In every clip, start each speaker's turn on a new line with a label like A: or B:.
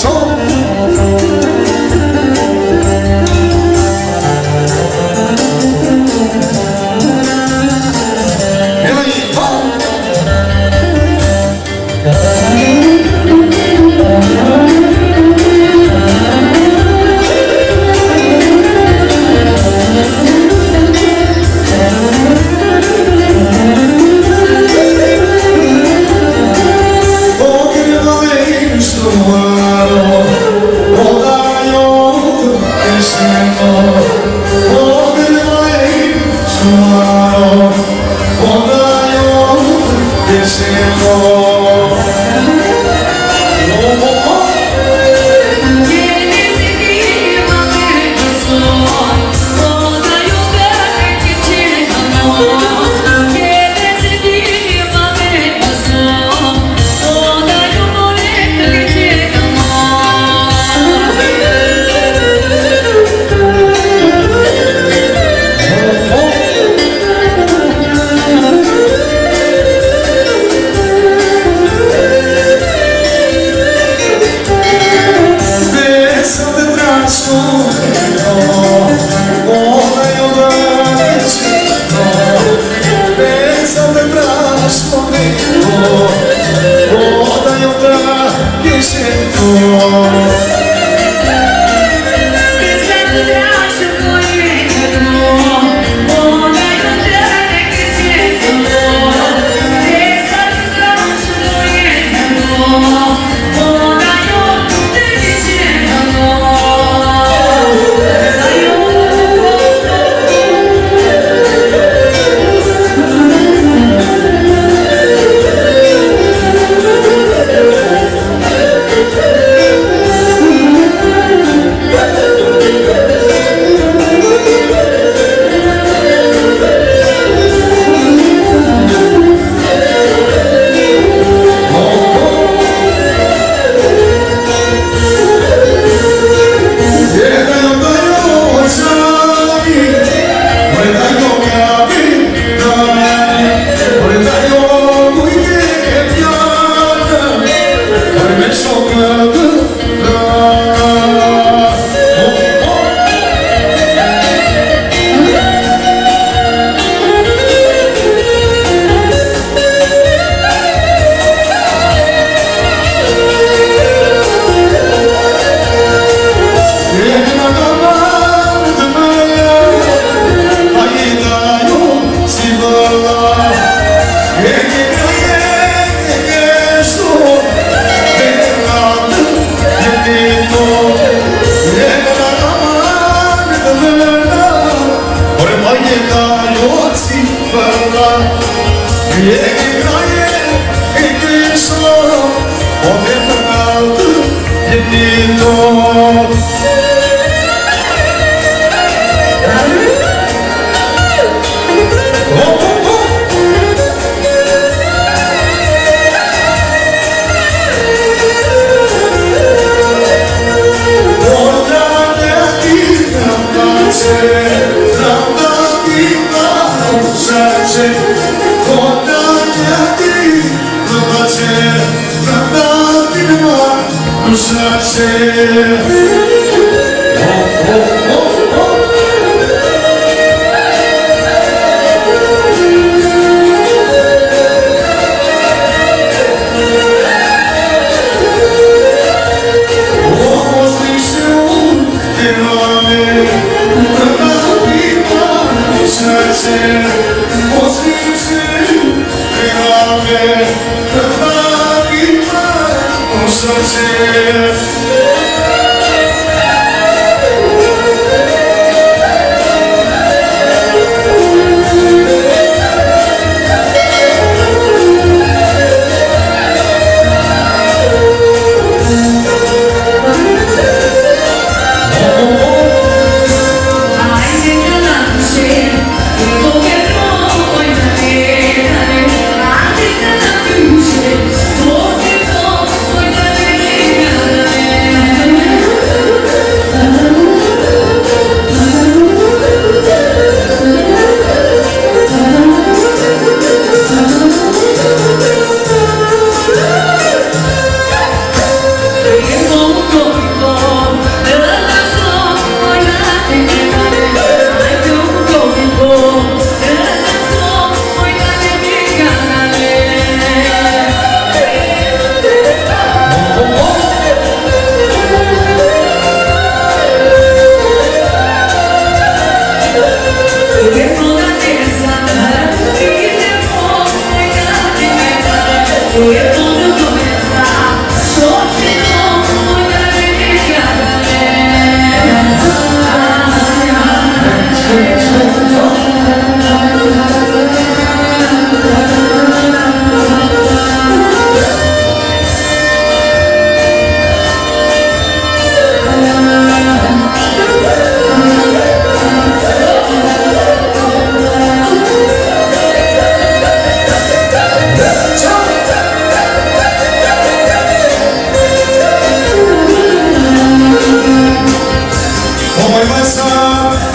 A: soul. Such
B: Hallelujah.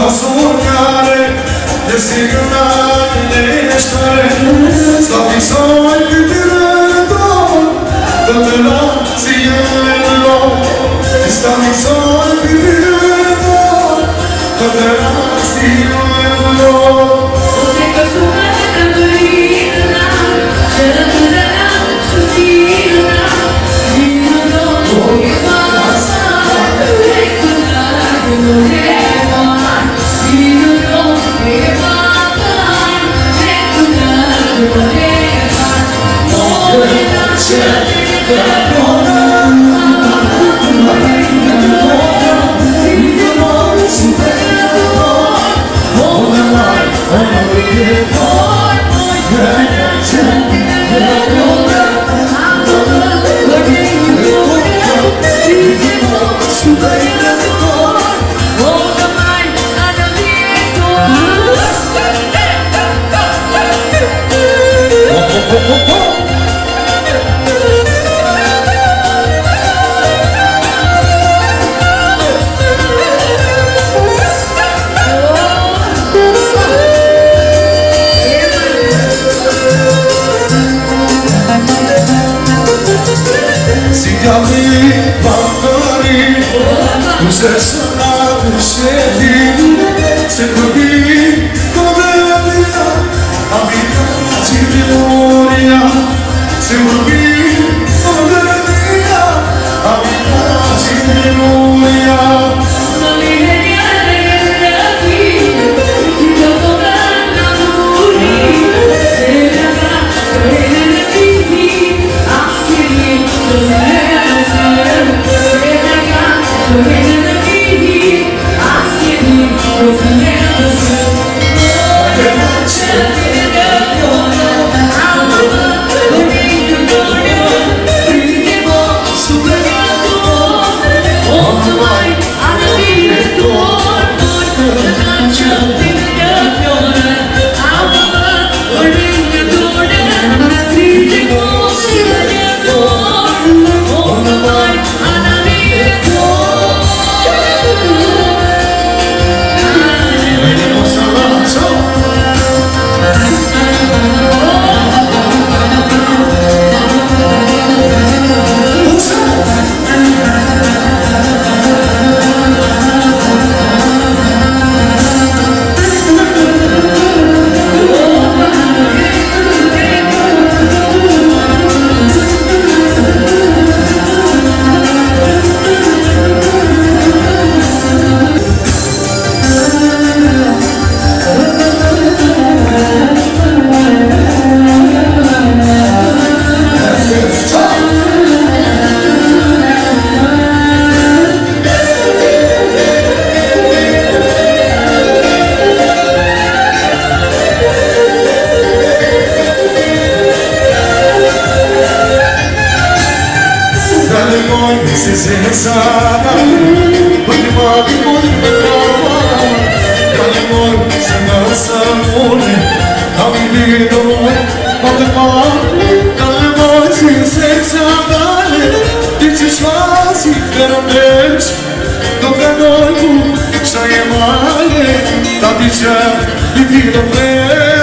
A: Zasłoniane jest wygnanie nieszczęście Zapisałem gdy to, to tyle zjelno Zapisałem Just Jesus. É Size sana Bakma limon bakma Kalimon sana samun Kalimon bakma Kalimon size sana Dici şansi vermeş Dokanoymu şayemale Tadice bir dilofreş